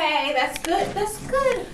Okay, that's good. That's good.